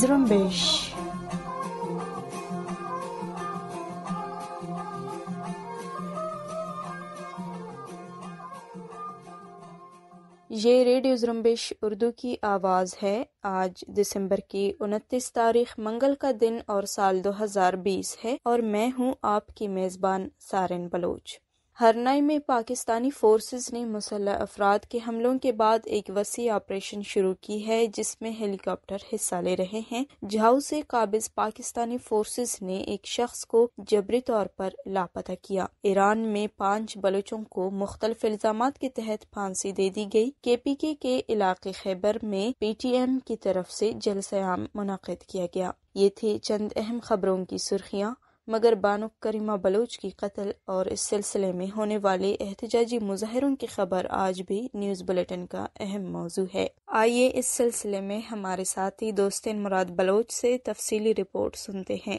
Zrumbish. ये radio जुम्बिश उर्दू की आवाज़ है आज दिसंबर की उनतीस तारीख मंगल का दिन और साल 2020 है और मैं हूँ आपकी मेज़बान सारिन बलोच हरनाई में पाकिस्तानी फोर्सेस ने मुसल्ह अफराद के हमलों के बाद एक वसी ऑपरेशन शुरू की है, जिसमें हेलीकॉप्टर हिस्सा ले रहे हैं। झाऊ से काबिज पाकिस्तानी फोर्सेस ने एक शख्स को जबरी तौर पर लापता किया। ईरान में पाँच बलोचों को मुख्तलिफ़ इल्ज़ाम के तहत फांसी दे दी गई। के पी के के इलाके खैबर में पी टी एम की तरफ़ से जलसयाम मुनद किया गया। ये थे चंद अहम खबरों की सुर्खियाँ। मगर बानो करीमा बलोच की कत्ल और इस सिलसिले में होने वाले एहतजाजी मुजाहरों की खबर आज भी न्यूज़ बुलेटिन का अहम मौजू है। आइए इस सिलसिले में हमारे साथी दोस्तिन मुराद बलोच से तफसीली रिपोर्ट सुनते हैं।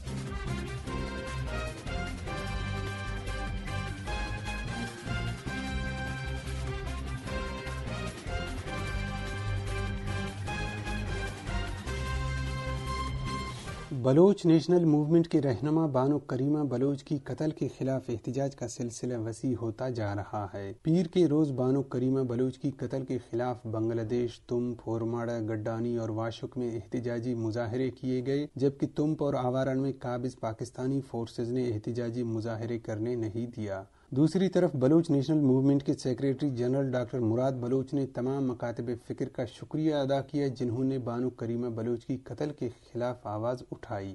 बलोच नेशनल मूवमेंट के रहनमा बानो करीमा बलोच की कत्ल के खिलाफ एहतजाज का सिलसिला वसी होता जा रहा है। पीर के रोज बानो करीमा बलोच की कत्ल के खिलाफ बांग्लादेश, तुम, फोरमाड़ा, गड्डानी और वाशुक में एहतजाजी मुजाहरे किए गए, जबकि तुम्प और आवारण में काबिज पाकिस्तानी फोर्सेज ने एहतजाजी मुजाहरे करने नहीं दिया। दूसरी तरफ़ बलूच नेशनल मूवमेंट के secretary general doctor Murad Baloch ने तमाम मकातब फ़िक्र का शुक्रिया अदा किया, जिन्होंने बानो करीमा बलूच की कत्ल के खिलाफ आवाज़ उठाई।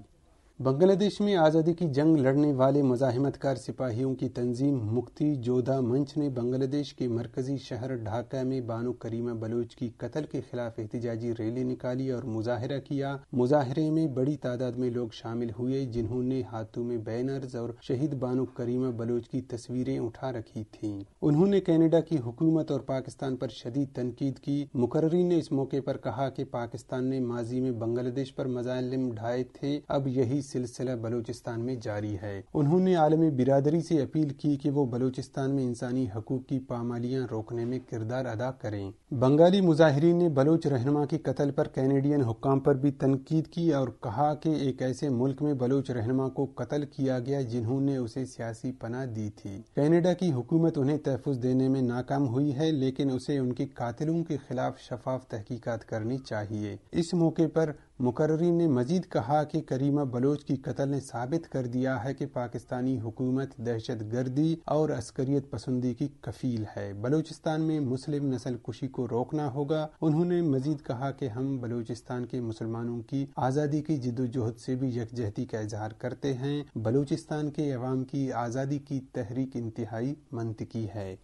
बांग्लादेश में आज़ादी की जंग लड़ने वाले मजाहमतकार सिपाहियों की तंजीम मुक्ति जोधा मंच ने बांग्लादेश के मरकजी शहर ढाका में बानो करीमा बलोच की कत्ल के खिलाफ एहतजाजी रैली निकाली और मुजाहरा किया। मुजाहरे में बड़ी तादाद में लोग शामिल हुए, जिन्होंने हाथों में बैनर्स और शहीद बानो करीमा बलोच की तस्वीरें उठा रखी थी। उन्होंने कैनेडा की हुकूमत और पाकिस्तान पर शदीद तनकीद की। मुकर्रीन ने इस मौके पर कहा कि पाकिस्तान ने माजी में बांग्लादेश पर मजालिम ढाए थे। अब यही सिलसिला बलूचिस्तान में जारी है। उन्होंने आलमी बिरादरी से अपील की कि वो बलूचिस्तान में इंसानी हकूक की पामालियाँ रोकने में किरदार अदा करें। बंगाली मुजाहरीन ने बलूच रहनमा की कत्ल पर कैनेडियन हुक्काम पर भी तनकीद की और कहा कि एक ऐसे मुल्क में बलूच रहनमा को कत्ल किया गया जिन्होंने उसे सियासी पनाह दी थी। कैनेडा की हुकूमत उन्हें तहफुज देने में नाकाम हुई है, लेकिन उसे उनके कातिलों के खिलाफ शफाफ तहकीकात करनी चाहिए। इस मौके पर मुकर्री ने मजीद कहा कि करीमा बलोच की कत्ल ने साबित कर दिया है कि पाकिस्तानी हुकूमत दहशत गर्दी और अस्करियत पसंदी की कफील है। बलूचिस्तान में मुस्लिम नस्ल कुशी को रोकना होगा। उन्होंने मजीद कहा कि हम बलूचिस्तान के मुसलमानों की आज़ादी की जिदोजहद से भी यकजहती का इजहार करते हैं। बलूचिस्तान के अवाम की आज़ादी की तहरीक इंतहाई मनतकी है।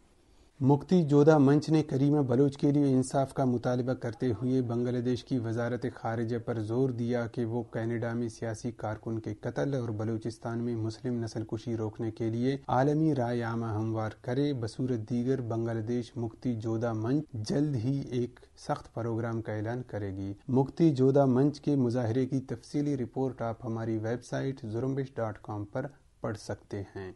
मुक्ति जोधा मंच ने करीमा बलोच के लिए इंसाफ का मुतालबा करते हुए बांग्लादेश की वजारत खारिजा पर ज़ोर दिया कि वो कनाडा में सियासी कारकुन के कत्ल और बलूचिस्तान में मुस्लिम नस्ल कुशी रोकने के लिए आलमी राय आमा हमवार करे। बसूरत दीगर बांग्लादेश मुक्ति जोधा मंच जल्द ही एक सख्त प्रोग्राम का ऐलान करेगी। मुक्ति जोधा मंच के मुजाहरे की तफसीली रिपोर्ट आप हमारी वेबसाइट जुरम्बिश डॉट कॉम पर पढ़ सकते हैं।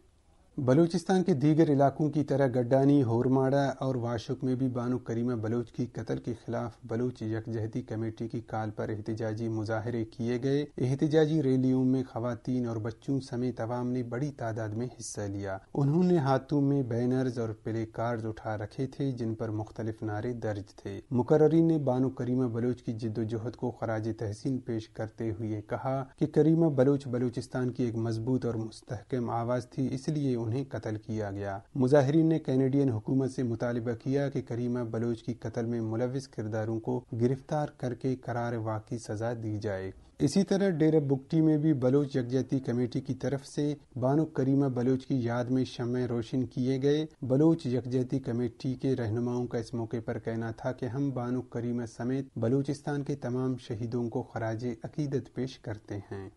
बलूचिस्तान के दीगर इलाकों की तरह गड्डानी, होरमाड़ा और वाशुक में भी बानो करीमा बलूच की कत्ल के खिलाफ बलूच यकजहती कमेटी की काल पर एहतजाजी मुजाहरे किए गए। एहतजाजी रैलियों में खातन और बच्चों समेत अवाम ने बड़ी तादाद में हिस्सा लिया। उन्होंने हाथों में बैनर्स और प्ले कार्ड उठा रखे थे, जिन पर मुख्तलिफ़ नारे दर्ज थे। मुकर्री ने बानो करीमा बलूच की जिद्दोजहद को खराज तहसीन पेश करते हुए कहा कि करीमा बलूच बलूचिस्तान की एक मज़बूत और मुस्तहकम आवाज़ थी, इसलिए उन्हें कत्ल किया गया। मुजाहरीन ने कैनेडियन हुकूमत से मुतालबा किया कि करीमा बलोच की कत्ल में मुलविस किरदारों को गिरफ़्तार करके करार वाकई सजा दी जाए। इसी तरह डेरा बुगटी में भी बलोच यकजहती कमेटी की तरफ़ से बानो करीमा बलोच की याद में शम रोशन किए गए। बलोच यकजहती कमेटी के रहनुमाओं का इस मौके पर कहना था कि हम बानो करीमा समेत बलूचिस्तान के तमाम शहीदों को खराज अकीदत पेश करते हैं।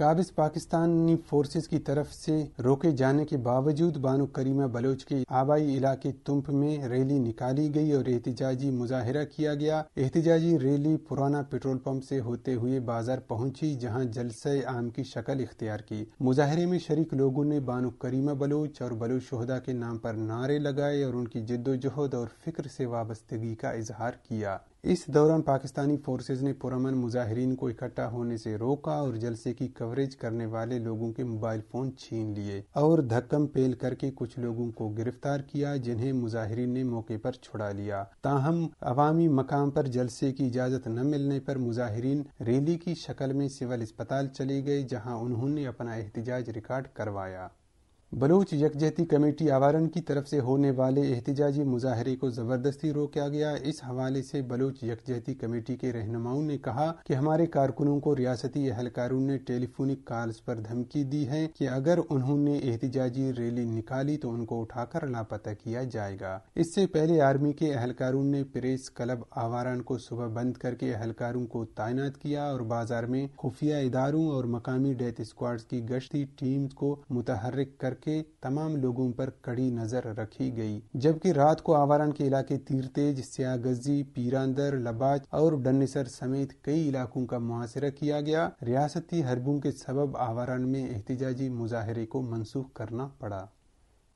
काबिज पाकिस्तानी फोर्सेस की तरफ़ से रोके जाने के बावजूद बानो करीमा बलोच के आबाई इलाके तुम्प में रैली निकाली गई और एहतजाजी मुजाहरा किया गया। एहतजाजी रैली पुराना पेट्रोल पंप से होते हुए बाज़ार पहुँची, जहाँ जलसे आम की शक्ल इख्तियार की। मुजाहरे में शरीक लोगों ने बानो करीमा बलोच और बलोच शहदा के नाम पर नारे लगाए और उनकी जिद्दोजहद और फ़िक्र से वाबस्तगी का इजहार किया। इस दौरान पाकिस्तानी फोर्सेज ने पुरमन मुजाहरीन को इकट्ठा होने से रोका और जलसे की कवरेज करने वाले लोगों के मोबाइल फ़ोन छीन लिए और धक्कम पेल करके कुछ लोगों को गिरफ़्तार किया, जिन्हें मुजाहरीन ने मौके पर छुड़ा लिया। ताहम, अवामी मकाम पर जलसे की इजाज़त न मिलने पर मुजाहरीन रैली की शक्ल में सिविल अस्पताल चले गए, जहाँ उन्होंने अपना एहतजाज रिकॉर्ड करवाया। बलूच यकजहती कमेटी आवारन की तरफ़ से होने वाले एहतजाजी मुजाहरे को ज़बरदस्ती रोका गया। इस हवाले से बलूच यकजहती कमेटी के रहनुमाओं ने कहा कि हमारे कारकुनों को रियासती एहलकारों ने टेलीफोनिक कॉल्स पर धमकी दी है कि अगर उन्होंने एहतजाजी रैली निकाली तो उनको उठाकर लापता किया जाएगा। इससे पहले आर्मी के एहलकारों ने प्रेस क्लब आवारन को सुबह बंद करके एहलकारों को तैनात किया और बाज़ार में खुफिया इदारों और मकामी डेथ स्क्वाड की गश्ती टीम को मुतहरक कर के तमाम लोगों पर कड़ी नज़र रखी गई, जबकि रात को आवारान के इलाके तीरतेज सियागजी पीरांदर, लबाज और डनेसर समेत कई इलाकों का मुआसरा किया गया। रियासती हरबों के सबब आवारान में एहतजाजी मुजाहरे को मनसूख करना पड़ा।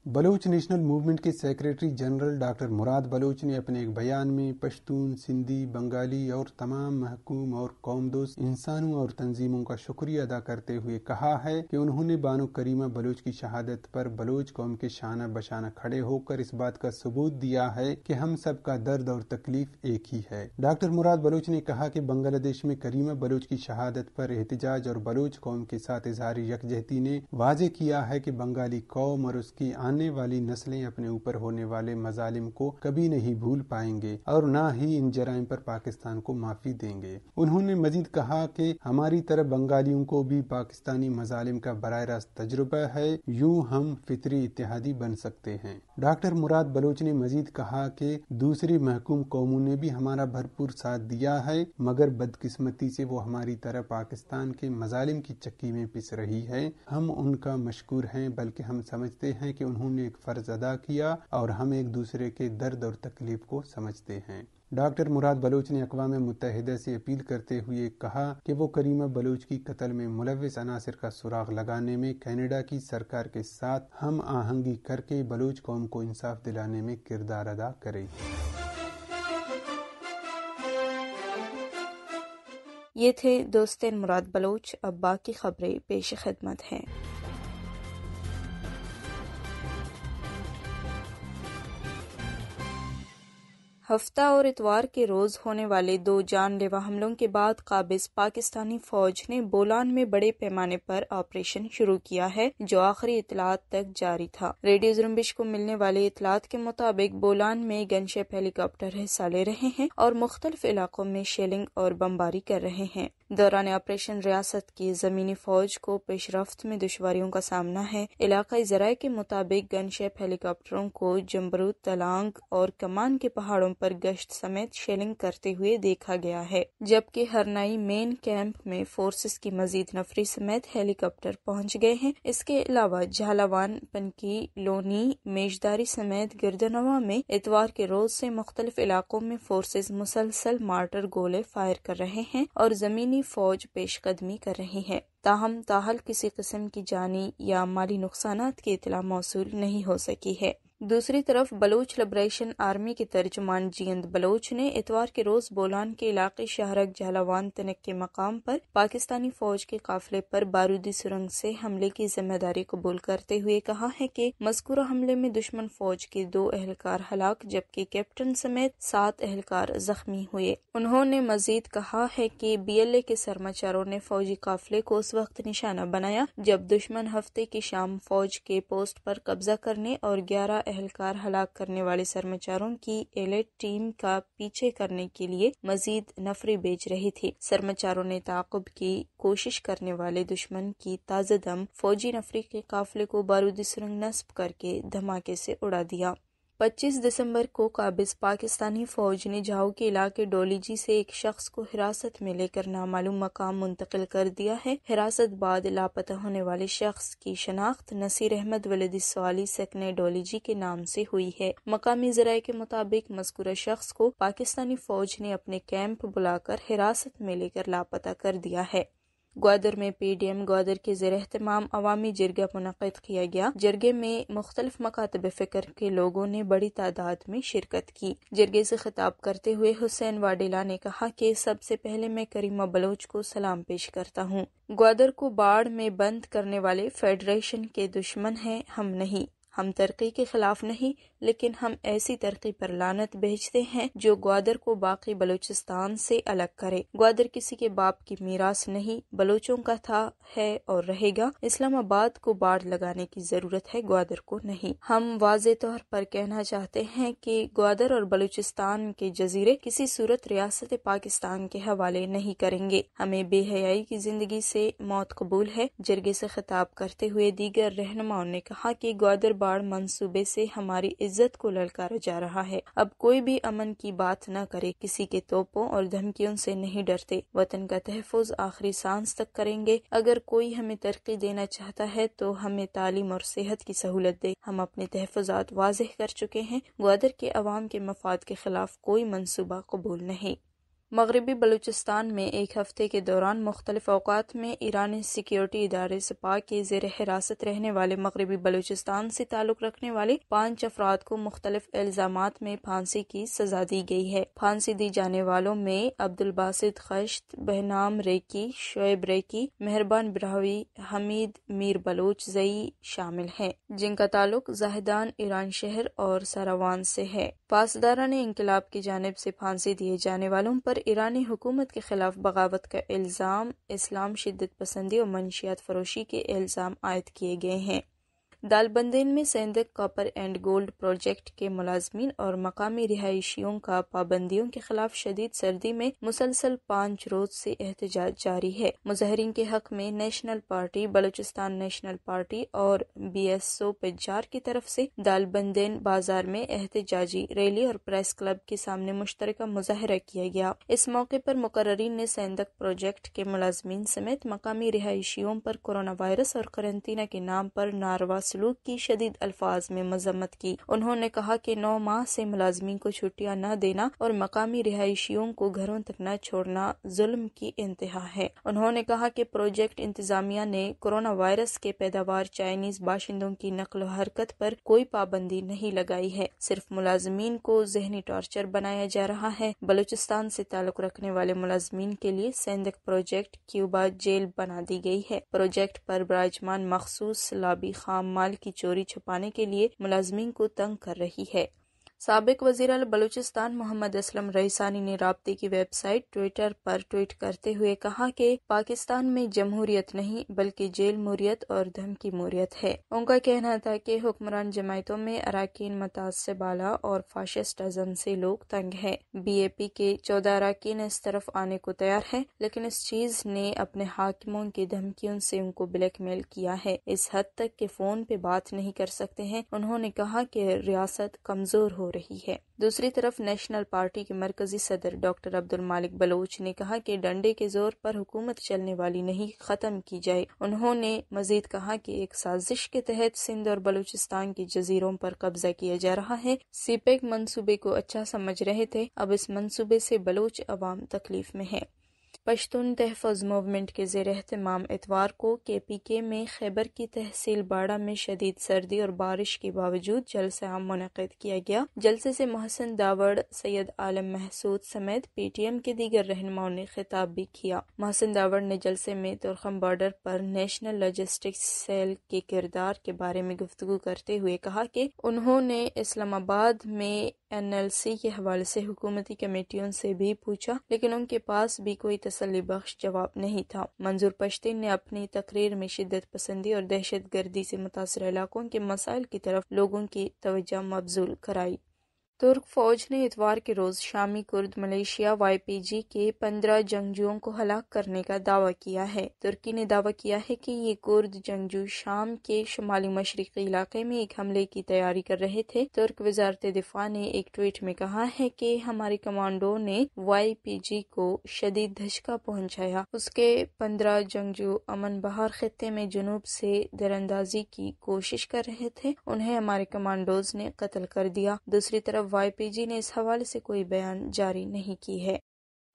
बलोच नेशनल मूवमेंट के secretary general doctor Murad Baloch ने अपने एक बयान में पश्तून, सिंधी, बंगाली और तमाम महकूम और कौम दोस्त इंसानों और तंजीमों का शुक्रिया अदा करते हुए कहा है कि उन्होंने बानो करीमा बलोच की शहादत पर बलोच कौम के शाना बशाना खड़े होकर इस बात का सबूत दिया है कि हम सब का दर्द और तकलीफ़ एक ही है। डॉक्टर मुराद बलोच ने कहा कि बांग्लादेश में करीमा बलोच की शहादत पर एहतजाज और बलोच कौम के साथ इजहार यकजहती ने वाजे किया है कि बंगाली कौम और उसकी वाली नस्लें अपने ऊपर होने वाले मजालिम को कभी नहीं भूल पाएँगे और न ही इन जराइम पर पाकिस्तान को माफ़ी देंगे। उन्होंने मजीद कहा कि हमारी तरह बंगालियों को भी पाकिस्तानी मजालिम का बर रास्त तजुर्बा है, यूँ हम फितरी इतिहादी बन सकते हैं। डॉक्टर मुराद बलोच ने मजीद कहा कि दूसरी महकूम कौमों ने भी हमारा भरपूर साथ दिया है, मगर बदकिस्मती से वो हमारी तरह पाकिस्तान के मजालिम की चक्की में पिस रही है। हम उनका मशकूर हैं, बल्कि हम समझते हैं कि उन्होंने एक फ़र्ज़ अदा किया और हम एक दूसरे के दर्द और तकलीफ़ को समझते हैं। डॉक्टर मुराद बलोच ने अकवा मुतहदा से अपील करते हुए कहा कि वो करीमा बलोच की कत्ल में मुलविस अनासर का सुराग लगाने में कनाडा की सरकार के साथ हम आहंगी करके बलोच कौम को इंसाफ दिलाने में किरदार अदा करे। ये थे दोस्तेन मुराद बलोच, अब बाकी खबरें पेश खदमत हैं। हफ़्ता और इतवार के रोज होने वाले दो जानलेवा हमलों के बाद काबिज पाकिस्तानी फौज ने बोलान में बड़े पैमाने पर ऑपरेशन शुरू किया है, जो आखिरी इतलात तक जारी था। रेडियो जुम्बिश को मिलने वाले इतलात के मुताबिक बोलान में गनशेप हेलीकॉप्टर हिस्सा ले रहे हैं और मुख्तलिफ़ इलाकों में शेलिंग और बमबारी कर रहे हैं। दौरान ऑपरेशन रियासत की जमीनी फौज को पेशरफ में दुश्वारियों का सामना है। इलाकाई जराये के मुताबिक गनशेप हेलीकॉप्टरों को जमरूद तलांग और कमान के पहाड़ों पर गश्त समेत शेलिंग करते हुए देखा गया है, जबकि हरनाई मेन कैंप में फोर्सेस की मजीद नफरी समेत हेलीकॉप्टर पहुँच गए हैं। इसके अलावा झालावान, पनकी, लोनी, मेजदारी समेत गिरदनवा में इतवार के रोज से मुख्तलिफ़ इलाकों में फोर्सेज मुसलसल मार्टर गोले फायर कर रहे हैं और जमीनी फौज पेशकदमी कर रही है। ताहम, ताहल किसी किस्म की जानी या माली नुकसान की इतला मौसू नहीं हो सकी है। दूसरी तरफ़ बलोच लिब्रेशन आर्मी के तर्जुमान जींद बलोच ने इतवार के रोज बोलान के इलाके शहरक जहलावान तनक के मकाम पर पाकिस्तानी फौज के काफिले पर बारूदी सुरंग से हमले की ज़िम्मेदारी कबूल करते हुए कहा है कि मस्कुरा हमले में दुश्मन फौज के दो एहलकार हलाक, जबकि कैप्टन समेत सात एहलकार जख्मी हुए। उन्होंने मजीद कहा है की बी एल ए के सरमाचारों ने फौजी काफिले को उस वक्त निशाना बनाया, जब दुश्मन हफ़्ते की शाम फौज के पोस्ट पर कब्जा करने और ग्यारह एहलकार हलाक करने वाले सरमाचारों की एलेट टीम का पीछे करने के लिए मजीद नफरी बेच रही थी। सरमाचारों ने ताकुब की कोशिश करने वाले दुश्मन की ताज़ा दम फौजी नफरी के काफिले को बारूदी सुरंग नस्ब करके धमाके से उड़ा दिया। 25 दिसंबर को काबिज पाकिस्तानी फौज ने जाओ के इलाके डोलीजी से एक शख्स को हिरासत में लेकर नामालूम मकाम मुंतकिल कर दिया है। हिरासत बाद लापता होने वाले शख्स की शनाख्त नसीर अहमद वलदी सकने डोलीजी के नाम से हुई है। मकामी जराये के मुताबिक मस्कुरा शख्स को पाकिस्तानी फौज ने अपने कैंप बुलाकर हिरासत में लेकर लापता कर दिया है। ग्वादर में पी डी एम ग्वादर के जेर अहतमाम अवामी जरगा मुनद किया गया। जरगे में मुख्तलिफ़ मकातब फ़िक्र के लोगों ने बड़ी तादाद में शिरकत की। जरगे से खिताब करते हुए हुसैन वाडिला ने कहा कि सबसे पहले मैं करीमा बलोच को सलाम पेश करता हूँ। ग्वादर को बाढ़ में बंद करने वाले फेडरेशन के दुश्मन हैं हम नहीं। हम तरक्की के खिलाफ नहीं लेकिन हम ऐसी तरक्की पर लानत भेजते हैं जो ग्वादर को बाकी बलूचिस्तान से अलग करे। ग्वादर किसी के बाप की मीरास नहीं, बलोचों का था, है और रहेगा। इस्लामाबाद को बाढ़ लगाने की ज़रूरत है, ग्वादर को नहीं। हम वाज तौर पर कहना चाहते हैं कि ग्वादर और बलूचिस्तान के जजीरे किसी सूरत रियासत पाकिस्तान के हवाले नहीं करेंगे। हमें बेहयाई की ज़िंदगी से मौत कबूल है। जरगे से खिताब करते हुए दीगर रहनुमाओं ने कहा कि ग्वादर बाढ़ मंसूबे से हमारी इज़्ज़त को ललकारा जा रहा है। अब कोई भी अमन की बात न करे, किसी के तोपों और धमकियों से नहीं डरते। वतन का तहफुज आखिरी सांस तक करेंगे। अगर कोई हमें तरक्की देना चाहता है तो हमें तालीम और सेहत की सहूलत दे। हम अपने तहफात वाजह कर चुके हैं। ग्वादर के अवाम के मफाद के खिलाफ कोई मनसूबा कबूल नहीं। मगरबी बलूचिस्तान में एक हफ़्ते के दौरान मुख्तलिफ़ अवकात में ईरानी सिक्योरिटी इदारे सपा के जेर हिरासत रहने वाले मगरबी बलूचिस्तान से ताल्लुक रखने वाले पाँच अफराद को मुख्तलिफ़ इल्ज़ाम में फांसी की सजा दी गई है। फांसी दी जाने वालों में अब्दुल बासित खश्त, बहनाम रेकी, शोएब रेकी, मेहरबान ब्रावी हमीद मीर बलोच, जई शामिल हैं, जिनका ताल्लुक जाहिदान ईरान शहर और सरावान से है। पासदारा ने इनकलाब की जानब से फांसी दिए जाने वालों पर ईरानी हुकूमत के खिलाफ बगावत का इल्ज़ाम, इस्लाम शिदत पसंदी और मनशियात फरोशी के इल्ज़ाम आयद किए गए हैं। दालबंदेन में Saindak copper and gold project के मुलाजमीन और मकामी रिहायशियों का पाबंदियों के खिलाफ शदीद सर्दी में मुसलसल पाँच रोज से एहतजाज जारी है। मुजहरीन के हक में national party, Balochistan national party और बी एस ओ पंजार की तरफ़ से दालबंदेन बाज़ार में एहतजाजी रैली और प्रेस क्लब के सामने मुश्तर मुजाहरा किया गया। इस मौके पर मुकर्रीन ने सेंदक प्रोजेक्ट के मुलाजमीन समेत मकामी रिहायशियों पर कोरोना वायरस और करंतना के नाम पर नारवा सलूक की शदीद अल्फाज में मजम्मत की। उन्होंने कहा कि नौ माह से मुलाजमी को छुट्टियाँ न देना और मकामी रिहायशियों को घरों तक न छोड़ना जुल्म की इंतहा है। उन्होंने कहा कि प्रोजेक्ट इंतजामिया ने कोरोना वायरस के पैदावार चाइनीज़ बाशिंदों की नकल हरकत पर कोई पाबंदी नहीं लगाई है। सिर्फ़ मुलाजमीन को जहनी टॉर्चर बनाया जा रहा है, बलूचिस्तान से ताल्लुक रखने वाले मुलाजमीन के लिए सेंदक प्रोजेक्ट क्यूबा जेल बना दी गई है। प्रोजेक्ट पर बराजमान मखसूस लाबी खाम माल की चोरी छुपाने के लिए मुलाजमीन को तंग कर रही है। सबक वज़ीर बलूचिस्तान मोहम्मद असलम रईसानी ने रबते की वेबसाइट ट्विटर पर ट्वीट करते हुए कहा कि पाकिस्तान में जमहूरियत नहीं, बल्कि जेल मुरियत और धमकी मुरियत है। उनका कहना था कि हुक्मरान जमायतों में अरकान मुतासब बाला और फाशिस्ट अजम से लोग तंग है। बी ए पी के चौदह अरकान इस तरफ़ आने को तैयार है, लेकिन इस चीज़ ने अपने हाकिमों की धमकियों से उनको ब्लैकमेल किया है। इस हद तक के फ़ोन पे बात नहीं कर सकते हैं। उन्होंने कहा कि रियासत कमज़ोर हो रही है। दूसरी तरफ़ नेशनल पार्टी के मरकजी सदर डॉक्टर अब्दुल मालिक बलोच ने कहा कि डंडे के ज़ोर पर हुकूमत चलने वाली नहीं, खत्म की जाए। उन्होंने मजीद कहा कि एक साजिश के तहत सिंध और बलूचिस्तान के जजीरों पर कब्जा किया जा रहा है। सीपेक मनसूबे को अच्छा समझ रहे थे, अब इस मनसूबे से बलोच अवाम तकलीफ़ में है। पश्तून तहफ़ मूवमेंट के जेर अहतमाम इतवार को के पी के में खैबर की तहसील बाड़ा में शदीद सर्दी और बारिश के बावजूद जलसा आम मुनद किया गया। जलसे से मोहसन दावड़, सैयद आलम महसूद समेत पी टी एम के दीगर रहनुमाओं ने खिताब भी किया। मोहसन दावड़ ने जलसे में तुरखम बॉर्डर पर नेशनल लॉजिस्टिक्स सेल के किरदार के बारे में गुफ्तु करते हुए कहा कि उन्होंने इस्लामाबाद में एन एल सी के हवाले से हुकूमती कमेटियों से भी पूछा, लेकिन उनके पास भी कोई तसली बख्श जवाब नहीं था। मंजूर पश्तीन ने अपनी तकरीर में शिदत पसंदी और दहशत गर्दी से मुतासर इलाकों के मसाइल की तरफ़ लोगों की तोज्जा मबजूल कराई। तुर्क फौज ने इतवार के रोज शामी कुर्द मलेशिया वाईपीजी के पंद्रह जंगजुओं को हलाक करने का दावा किया है। तुर्की ने दावा किया है कि ये कुर्द जंगजू शाम के शुमाली मशरकी इलाके में एक हमले की तैयारी कर रहे थे। तुर्क वजारत दिफा ने एक ट्वीट में कहा है कि हमारे कमांडो ने वाईपीजी को शदीद धचका पहुँचाया। उसके पंद्रह जंगजू अमन बहार खत्े में जुनूब से दरअंदाजी की कोशिश कर रहे थे। उन्हें हमारे कमांडोज ने कत्ल कर दिया। दूसरी तरफ़ वाईपीजी ने इस हवाले से कोई बयान जारी नहीं की है।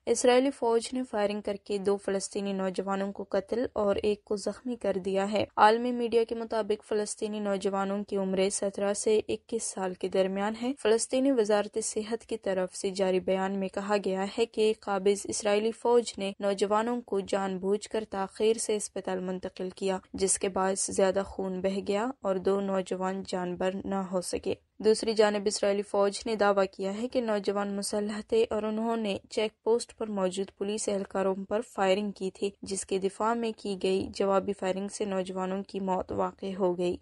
इसराइली फौज ने फायरिंग करके दो फलस्तीनी नौजवानों को कत्ल और एक को जख्मी कर दिया है। आलमी मीडिया के मुताबिक फलस्तीनी नौजवानों की उम्र सत्रह से इक्कीस साल के दरमियान है। फलस्तीनी वजारत सेहत की तरफ़ से जारी बयान में कहा गया है कि काबिज इसराइली फौज ने नौजवानों को जानबूझकर ताखिर से अस्पताल मुंतकिल किया, जिसके बाद ज़्यादा खून बह गया और दो नौजवान जानबर न हो सके। दूसरी जानब इसराइली फौज ने दावा किया है कि नौजवान मुसलह थे और उन्होंने चेक पोस्ट पर मौजूद पुलिस एहलकारों पर फायरिंग की थी, जिसके दिफा में की गई जवाबी फायरिंग से नौजवानों की मौत वाक़ हो गई।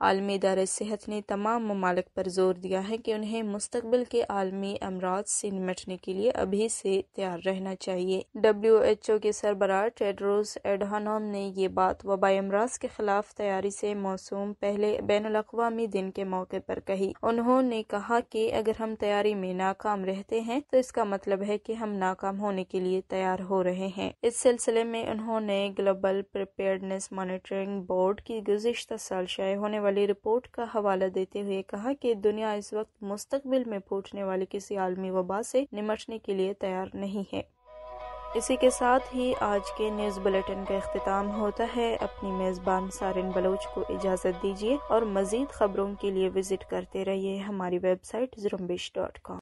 आलमी इदारे सेहत ने तमाम ममालिक पर ज़ोर दिया है कि उन्हें मुस्तबिल के आलमी अमराज से निमटने के लिए अभी से तैयार रहना चाहिए। डब्ल्यू एच ओ के सरबराह टेड्रोस एडहानोम ने ये बात वबाई अमराज के खिलाफ तैयारी से मौसूम पहले बैन अवी दिन के मौके पर कही। उन्होंने कहा कि अगर हम तैयारी में नाकाम रहते हैं तो इसका मतलब है कि हम नाकाम होने के लिए तैयार हो रहे हैं। इस सिलसिले में उन्होंने ग्लोबल प्रिपेयरनेस मॉनिटरिंग बोर्ड की गुजशत साल शाये होने वाली रिपोर्ट का हवाला देते हुए कहा कि दुनिया इस वक्त मुस्तकबिल में फूटने वाली किसी आलमी वबा से निमटने के लिए तैयार नहीं है। इसी के साथ ही आज के न्यूज़ बुलेटिन का अख्ताम होता है। अपनी मेज़बान सारिन बलोच को इजाज़त दीजिए और मज़ीद खबरों के लिए विज़िट करते रहिए हमारी वेबसाइट जुरम्बिश डॉट कॉम।